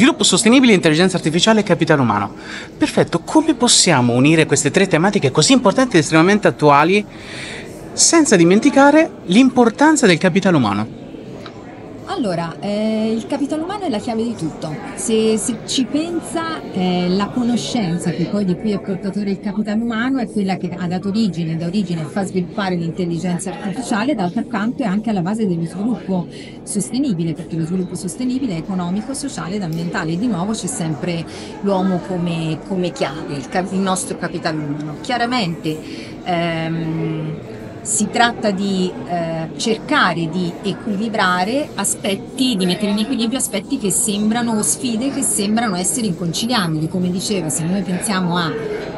Sviluppo sostenibile, intelligenza artificiale e capitale umano. Perfetto, come possiamo unire queste tre tematiche così importanti ed estremamente attuali senza dimenticare l'importanza del capitale umano? Allora, eh, il capitale umano è la chiave di tutto. Se, se ci pensa, eh, la conoscenza che poi di cui è portatore il capitale umano è quella che ha dato origine, da origine fa sviluppare l'intelligenza artificiale, d'altro canto è anche alla base dello sviluppo sostenibile, perché lo sviluppo sostenibile è economico, sociale ed ambientale. E di nuovo c'è sempre l'uomo come, come chiave, il, il, nostro capitale umano. Chiaramente ehm, si tratta di eh, cercare di equilibrare aspetti, di mettere in equilibrio aspetti che sembrano sfide che sembrano essere inconciliabili. Come diceva, se noi pensiamo a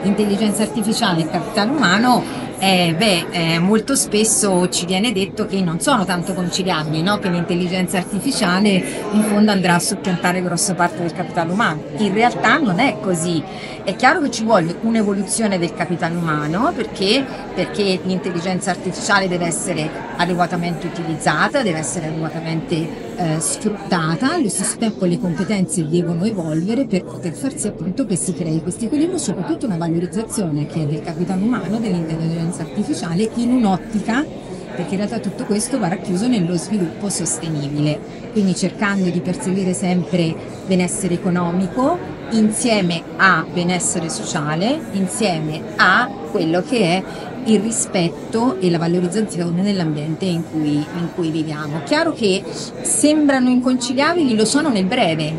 intelligenza artificiale e capitale umano, eh, beh, eh, molto spesso ci viene detto che non sono tanto conciliabili, no? che l'intelligenza artificiale in fondo andrà a soppiantare grossa parte del capitale umano. In realtà non è così. È chiaro che ci vuole un'evoluzione del capitale umano perché, perché l'intelligenza artificiale deve essere adeguatamente utilizzata, deve essere adeguatamente eh, sfruttata, allo stesso tempo le competenze devono evolvere per poter far sì appunto che si crei questo equilibrio, soprattutto una valorizzazione che è del capitale umano, dell'intelligenza artificiale in un'ottica perché in realtà tutto questo va racchiuso nello sviluppo sostenibile, quindi cercando di perseguire sempre benessere economico insieme a benessere sociale, insieme a quello che è il rispetto e la valorizzazione dell'ambiente in cui, in cui viviamo. Chiaro che sembrano inconciliabili, lo sono nel breve,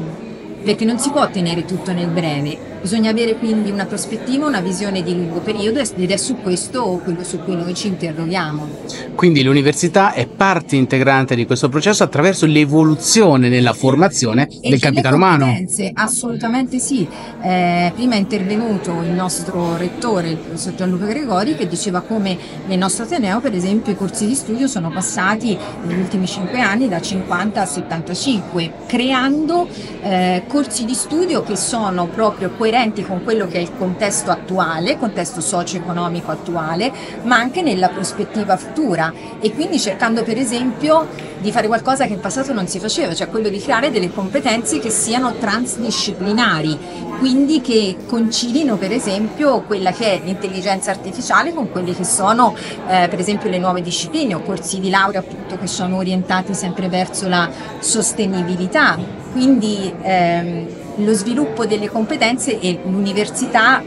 perché non si può ottenere tutto nel breve, Bisogna avere quindi una prospettiva, una visione di lungo periodo ed è su questo quello su cui noi ci interroghiamo. Quindi l'università è parte integrante di questo processo attraverso l'evoluzione nella formazione e del capitale umano. Assolutamente sì. Eh, prima è intervenuto il nostro rettore, il professor Gianluca Gregori, che diceva come nel nostro Ateneo, per esempio, i corsi di studio sono passati negli ultimi cinque anni da 50 a 75, creando eh, corsi di studio che sono proprio quelli coerenti con quello che è il contesto attuale, contesto socio-economico attuale, ma anche nella prospettiva futura. E quindi cercando per esempio di fare qualcosa che in passato non si faceva, cioè quello di creare delle competenze che siano transdisciplinari, quindi che concilino per esempio quella che è l'intelligenza artificiale con quelle che sono eh, per esempio le nuove discipline o corsi di laurea appunto che sono orientati sempre verso la sostenibilità. Quindi ehm, lo sviluppo delle competenze e l'università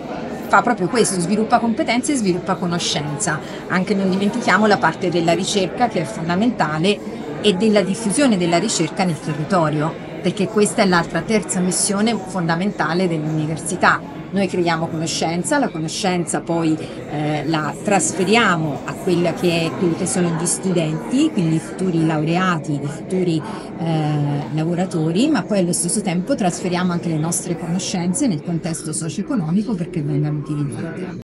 fa proprio questo, sviluppa competenze e sviluppa conoscenza. Anche non dimentichiamo la parte della ricerca che è fondamentale e della diffusione della ricerca nel territorio, perché questa è l'altra terza missione fondamentale dell'università noi creiamo conoscenza, la conoscenza poi eh, la trasferiamo a quella che è, quelli che sono gli studenti, quindi i futuri laureati, i futuri eh, lavoratori, ma poi allo stesso tempo trasferiamo anche le nostre conoscenze nel contesto socio-economico perché vengano utilizzate.